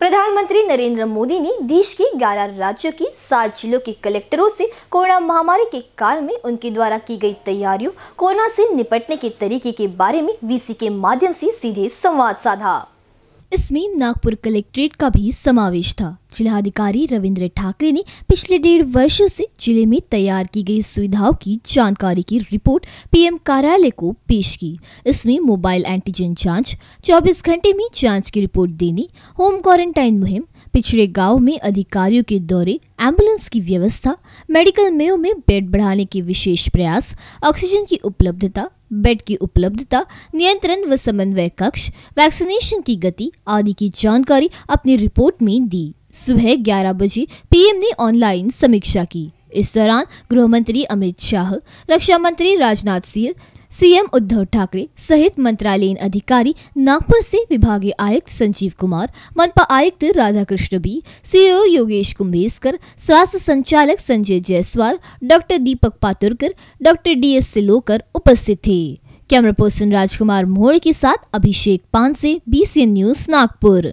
प्रधानमंत्री नरेंद्र मोदी ने देश के 11 राज्यों के सात जिलों के कलेक्टरों से कोरोना महामारी के काल में उनके द्वारा की गई तैयारियों, कोरोना से निपटने के तरीके के बारे में वीसी के माध्यम से सीधे संवाद साधा। इसमें नागपुर कलेक्ट्रेट का भी समावेश था। जिलाधिकारी रविंद्र ठाकरे ने पिछले डेढ़ वर्षों से ज़िले में तैयार की गई सुविधाओं की जानकारी की रिपोर्ट पीएम कार्यालय को पेश की। इसमें मोबाइल एंटीजन जाँच 24 घंटे में जाँच की रिपोर्ट देने, होम क्वारंटाइन मुहिम, पिछड़े गाँव में अधिकारियों के दौरे, एंबुलेंस की व्यवस्था, मेडिकल मेयो में बेड बढ़ाने के विशेष प्रयास, ऑक्सीजन की उपलब्धता, बेड की उपलब्धता, नियंत्रण व समन्वय कक्ष, वैक्सीनेशन की गति आदि की जानकारी अपनी रिपोर्ट में दी। सुबह 11 बजे पीएम ने ऑनलाइन समीक्षा की। इस दौरान गृह मंत्री अमित शाह, रक्षा मंत्री राजनाथ सिंह सीएम उद्धव ठाकरे सहित मंत्रालयीन अधिकारी नागपुर से विभागीय आयुक्त संजीव कुमार, मनपा आयुक्त राधाकृष्ण बी सीईओ योगेश कुंभेस्कर स्वास्थ्य संचालक Sanjay Jaiswal, doctor Deepak Paturkar, doctor D S Silokar उपस्थित थे। कैमरा पर्सन राजकुमार मोड़ के साथ अभिषेक पान से बीसीएन न्यूज़ नागपुर।